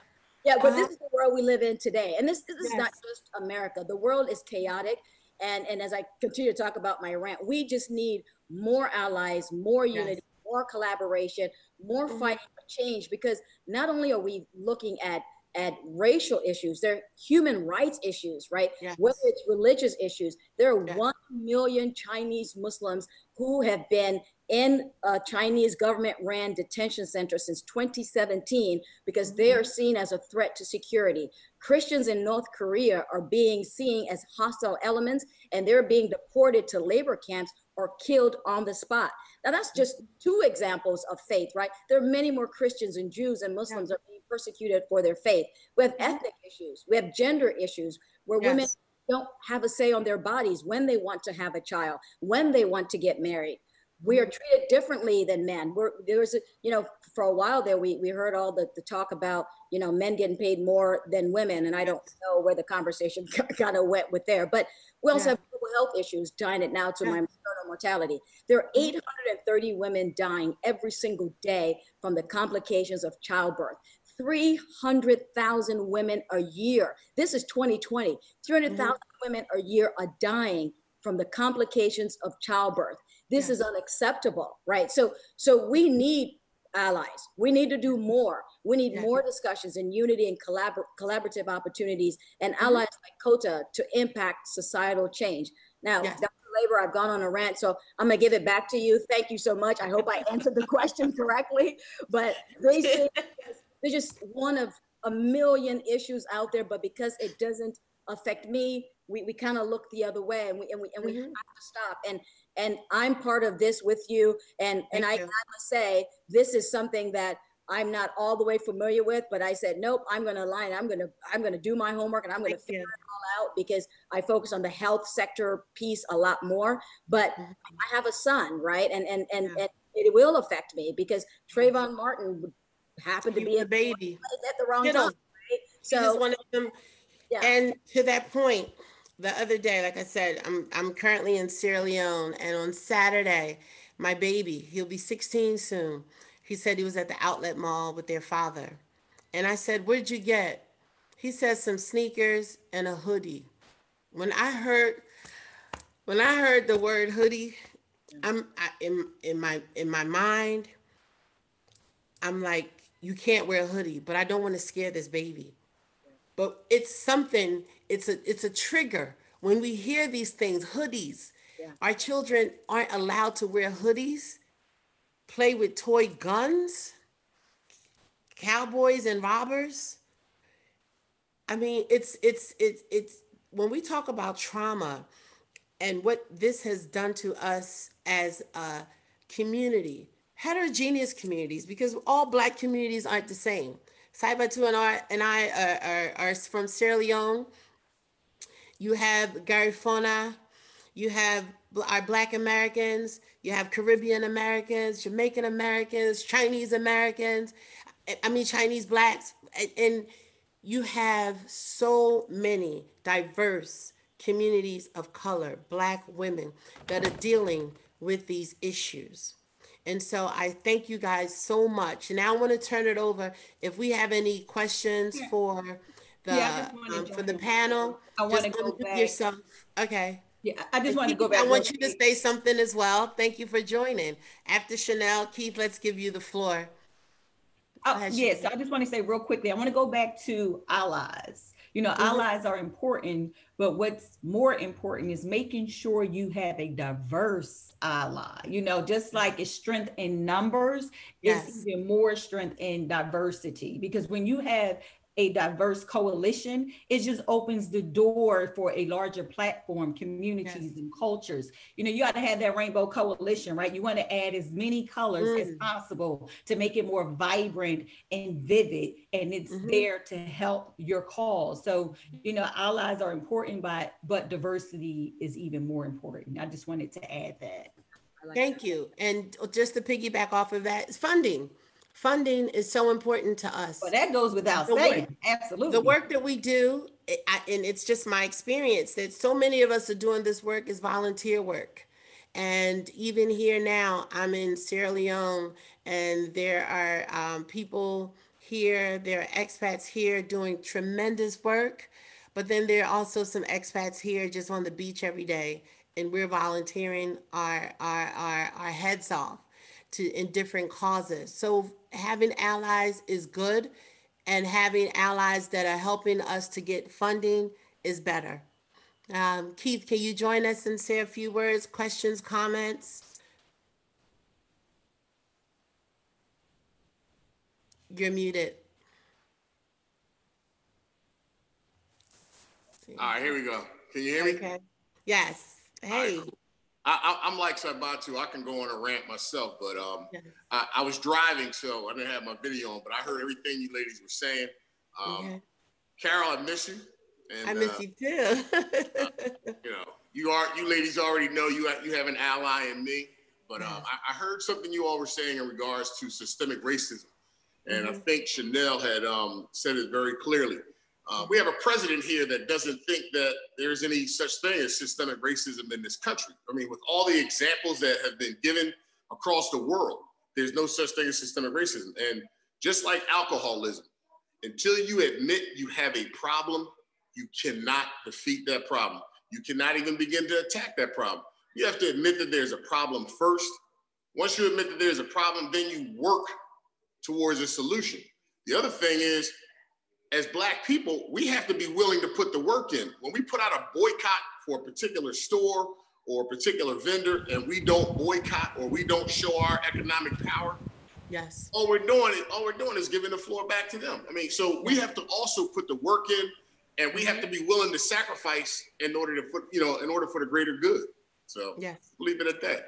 S5: Yeah, but uh, this is the world we live in today. And this, this yes. is not just America. The world is chaotic. And, and as I continue to talk about my rant, we just need more allies, more
S2: Yes.
S5: unity, more collaboration, more
S2: Mhm.
S5: fighting change. Because not only are we looking at at racial issues, they're human rights issues, right?
S2: Yes.
S5: Whether it's religious issues, there are
S2: Yes.
S5: one million Chinese Muslims who have been in a Chinese government ran detention center since 2017 because they
S2: Mm-hmm.
S5: are seen as a threat to security. Christians in North Korea are being seen as hostile elements and they're being deported to labor camps or killed on the spot. Now, that's just
S2: Mm-hmm.
S5: two examples of faith, right? There are many more Christians and Jews and Muslims are being persecuted for their faith. We have ethnic issues, we have gender issues where women don't have a say on their bodies when they want to have a child, when they want to get married. We are treated differently than men. We're, there was, a, you know, for a while there, we, we heard all the, the talk about, you know, men getting paid more than women. And I don't know where the conversation kind of went with there. But we also
S2: Yeah.
S5: have health issues tying it now to
S2: Yeah.
S5: my mortality. There are 830 women dying every single day from the complications of childbirth. 300,000 women a year. This is 2020. 300,000 women a year are dying from the complications of childbirth. This is unacceptable, right? So so we need allies. We need to do more. We need
S2: Yeah.
S5: more discussions and unity and collabor- collaborative opportunities and
S2: Mm-hmm.
S5: allies like Kota to impact societal change. Now,
S2: Yes.
S5: Labor, I've gone on a rant, so I'm gonna give it back to you. Thank you so much. I hope I answered the question correctly. But these things, they're just one of a million issues out there, but because it doesn't affect me, we, we kind of look the other way and we and we and we
S2: Mhm.
S5: have to stop. And and I'm part of this with you. And and I,
S2: Thank
S5: I
S2: you.
S5: must say, this is something that I'm not all the way familiar with, but I said, nope, I'm gonna align. I'm gonna I'm gonna do my homework and I'm gonna
S2: Thank
S5: figure
S2: you.
S5: Out because I focus on the health sector piece a lot more. But
S2: Mhm.
S5: I have a son, right? And and and,
S2: Yeah.
S5: and it will affect me because Trayvon Martin happened happen to
S2: He
S5: be
S2: a baby.
S5: at the wrong
S2: You know,
S5: time, right?
S2: He just
S5: So
S2: them
S5: yeah.
S2: And to that point, the other day, like I said, I'm I'm currently in Sierra Leone, and on Saturday, my baby, he'll be 16 soon. He said he was at the outlet mall with their father, and I said, "What'd you get?" He said some sneakers and a hoodie. When I heard, when I heard the word hoodie, I'm I, in in my in my mind, I'm like, you can't wear a hoodie, but I don't want to scare this baby but it's something it's a it's a trigger when we hear these things hoodies
S5: Yeah.
S2: our children aren't allowed to wear hoodies play with toy guns cowboys and robbers i mean it's it's it's it's when we talk about trauma and what this has done to us as a community heterogeneous communities because all black communities aren't the same. Saibatu and I and I are, are, are from Sierra Leone. You have Garifuna, you have our Black Americans, you have Caribbean Americans, Jamaican Americans, Chinese Americans, I- I mean Chinese blacks, and, and you have so many diverse communities of color, black women that are dealing with these issues. And so I thank you guys so much. Now I want to turn it over. If we have any questions for the
S3: Yeah, I just wanna
S2: um, for the panel,
S3: I want to go back.
S2: yourself. Okay.
S3: Yeah, I just want to go back.
S2: I want you to say something as well. Thank you for joining. After Chanel, Keith, let's give you the floor.
S3: Oh, yes, I just want to say real quickly, I want to go back to allies. You know,
S2: Mhm.
S3: allies are important, but what's more important is making sure you have a diverse ally. You know, just like it's strength in numbers,
S2: Yes.
S3: it's even more strength in diversity. Because when you have a diverse coalition, it just opens the door for a larger platform, communities
S2: Yes.
S3: and cultures. You know, you got to have that rainbow coalition, right? You want to add as many colors as
S2: Mm.
S3: possible to make it more vibrant and vivid, and it's
S2: Mhm.
S3: there to help your cause. So, you know, allies are important, but but diversity is even more important. I just wanted to add that.
S5: Like
S2: Thank you. And just to piggyback off of that, funding. Funding is so important to us.
S3: But that goes without
S2: The work-
S3: saying. Absolutely.
S2: the work that we do it, I, and it's just my experience that so many of us are doing this work is volunteer work and even here now i'm in sierra leone and there are um, people here there are expats here doing tremendous work but then there are also some expats here just on the beach every day, and we're volunteering our our our, our heads off to in different causes. So having allies is good, and having allies that are helping us to get funding is better. Um, Keith, can you join us and say a few words, questions, comments? You're muted.
S9: All right, here we go. Can you hear me?
S2: Okay. Yes. Hey.
S9: cool. I, I, I'm like Saibatu. I can go on a rant myself, but um,
S2: Yeah.
S9: I, I was driving, so I didn't have my video on, but I heard everything you ladies were saying. Um. Carol, I miss you. And,
S2: I miss
S9: uh,
S2: you too.
S9: you know, you are you ladies already know you have, you have an ally in me. But um, I, I heard something you all were saying in regards to systemic racism, and I
S2: Mhm.
S9: think Chanel had um, said it very clearly. Uh, we have a president here that doesn't think that there's any such thing as systemic racism in this country. I mean, with all the examples that have been given across the world, there's no such thing as systemic racism. And just like alcoholism, until you admit you have a problem, you cannot defeat that problem. You cannot even begin to attack that problem. You have to admit that there's a problem first. Once you admit that there's a problem, then you work towards a solution. The other thing is, as Black people, we have to be willing to put the work in. When we put out a boycott for a particular store or a particular vendor and we don't boycott or we don't show our economic power,
S2: yes.
S9: all we're doing is all we're doing is giving the floor back to them. I mean, so we have to also put the work in, and we have to be willing to sacrifice in order to put, you know, in order for the greater good. So
S2: Yes.
S9: leave it at that.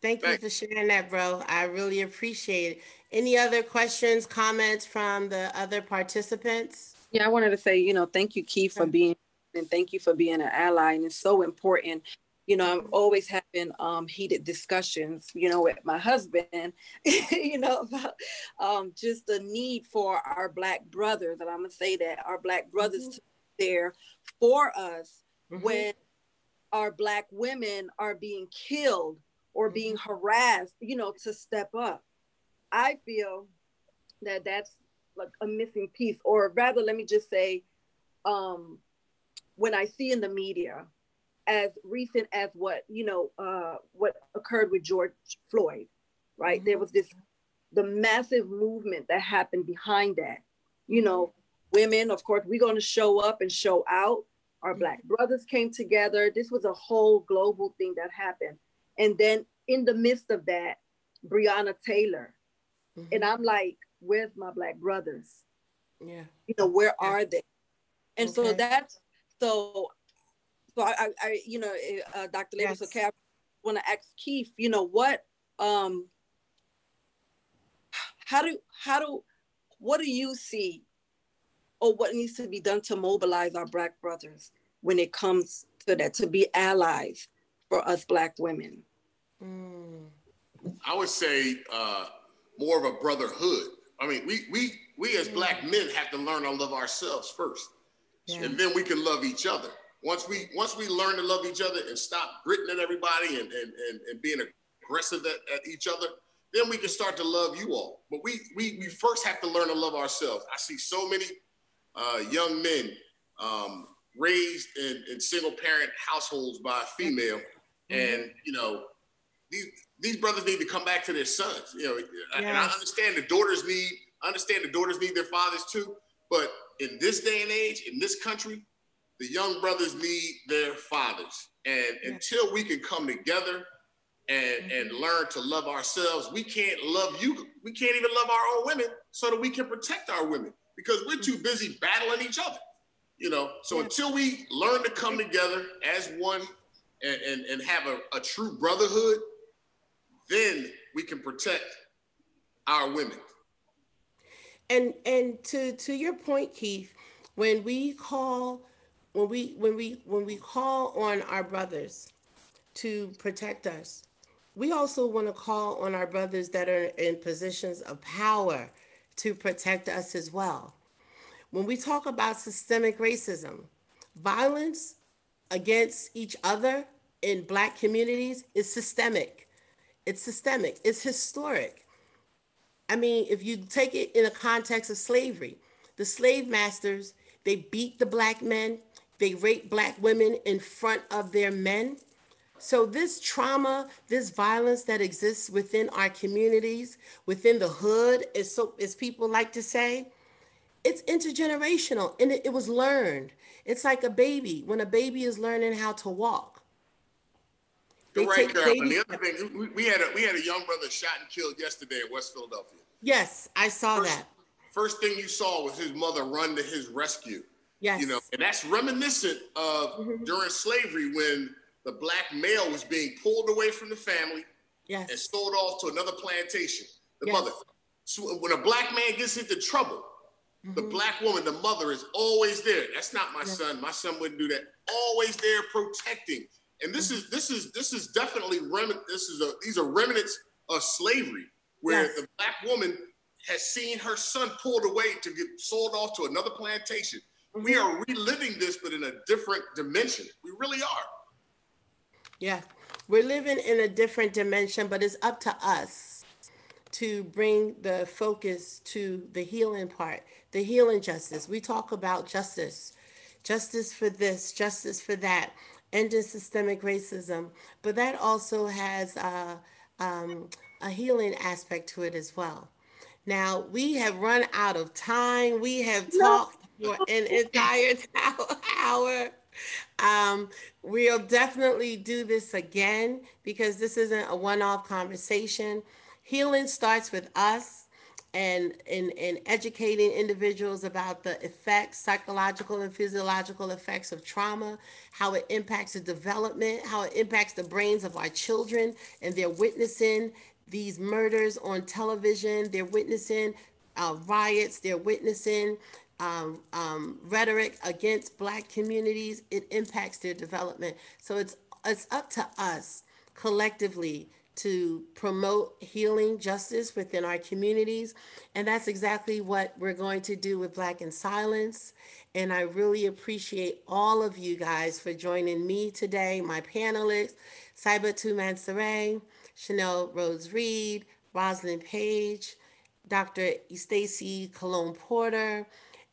S2: Thank you for sharing that, bro. I really appreciate it. Any other questions, comments from the other participants?
S7: Yeah, I wanted to say, you know, thank you, Keith, for being and thank you for being an ally. And it's so important. You know, I'm always having um, heated discussions, you know, with my husband, you know, about um, just the need for our Black brothers. And I'm going to say that our Black brothers to be there for us
S2: Mhm.
S7: when our Black women are being killed or being harassed, you know, to step up. I feel that that's like a missing piece, or rather, let me just say, um, when I see in the media, as recent as what you know, uh, what occurred with George Floyd, right? There was this the massive movement that happened behind that. You know, women, of course, we're going to show up and show out. Our black brothers came together. This was a whole global thing that happened. And then in the midst of that, Breonna Taylor. And I'm like, where's my black brothers?
S2: Yeah.
S7: You know, where are they? And so that's so so I, I, I you know, uh, Dr. Labor, so
S2: Yes.
S7: Cap, want to ask Keith, you know, what um how do how do what do you see or what needs to be done to mobilize our black brothers when it comes to that to be allies for us black women
S2: Mm.
S9: I would say uh, more of a brotherhood. I mean, we we we as black men have to learn to love ourselves first,
S2: Yeah.
S9: and then we can love each other. Once we once we learn to love each other and stop gritting at everybody and and, and, and being aggressive at, at each other, then we can start to love you all. But we we we first have to learn to love ourselves. I see so many uh, young men um, raised in, in single parent households by a female, and you know these these brothers need to come back to their sons. You know, and I understand the daughters need I understand the daughters need their fathers too. But in this day and age, in this country, the young brothers need their fathers. And until we can come together and mm-hmm. and learn to love ourselves, we can't love you. We can't even love our own women so that we can protect our women because we're too busy battling each other. You know, so
S2: Yeah.
S9: until we learn to come together as one and, and, and have a, a true brotherhood, then we can protect our women.
S2: And and to to your point, Keith, when we call when we when we when we call on our brothers to protect us, we also want to call on our brothers that are in positions of power to protect us as well. When we talk about systemic racism, violence against each other in black communities is systemic. It's systemic. It's historic. I mean, if you take it in a context of slavery, the slave masters, they beat the black men, They rape black women in front of their men. So this trauma, this violence that exists within our communities, within the hood, as so as people like to say, it's intergenerational and it, it was learned. It's like a baby when a baby is learning how to walk.
S9: You're right, Carol. And the other thing, we, we, had a we had a young brother shot and killed yesterday in West Philadelphia.
S2: Yes, I saw
S9: first,
S2: that.
S9: First thing you saw was his mother run to his rescue.
S2: Yes.
S9: You know, and that's reminiscent of mm-hmm. during slavery when the black male was being pulled away from the family
S2: yes.
S9: and sold off to another plantation. The yes. mother. So when a black man gets into trouble, mm-hmm. the black woman, the mother, is always there. That's not my yes. son. My son wouldn't do that. Always there protecting. And this mm-hmm. is this is this is definitely remnant. This is a these are remnants of slavery where the black woman has seen her son pulled away to get sold off to another plantation. Mm-hmm. We are reliving this, but in a different dimension. We really are.
S2: Yeah, we're living in a different dimension, but it's up to us to bring the focus to the healing part, the healing justice. We talk about justice, justice for this, justice for that, ending systemic racism, but that also has a, um, a healing aspect to it as well. Now, we have run out of time. We have talked for an entire hour. Um, we'll definitely do this again because this isn't a one off conversation. Healing starts with us and in, in educating individuals about the effects, psychological and physiological effects of trauma, how it impacts the development, how it impacts the brains of our children, and they're witnessing these murders on television, they're witnessing uh, riots, they're witnessing um, um, rhetoric against Black communities, it impacts their development. So it's it's up to us collectively to promote healing justice within our communities. And that's exactly what we're going to do with Black and Silenced. And I really appreciate all of you guys for joining me today, my panelists, Saibatu Mansaray, Chanel Rhoads-Reed, Rosalind Page, Dr. Stacy Colón Porter,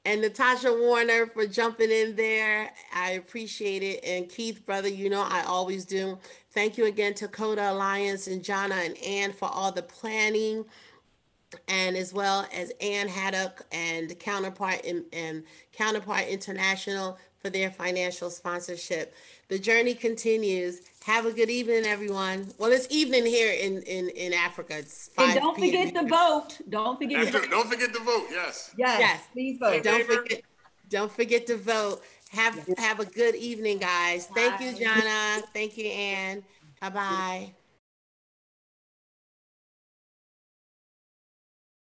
S2: and Natasha Warner for jumping in there. I appreciate it. And Keith, brother, you know I always do. Thank you again to Kota Alliance and Jana and Ann for all the planning and as well as Ann Haddock and Counterpart and, and Counterpart International for their financial sponsorship. The journey continues. Have a good evening, everyone. Well, it's evening here in in, in Africa. It's
S3: five and don't forget to vote. Don't forget.
S9: To, don't forget to vote. Yes.
S3: Yes. yes. Please vote.
S2: Don't forget. Don't forget to vote. Have yes. have a good evening, guys. Thank you, Jana. Thank you, Anne. Bye bye.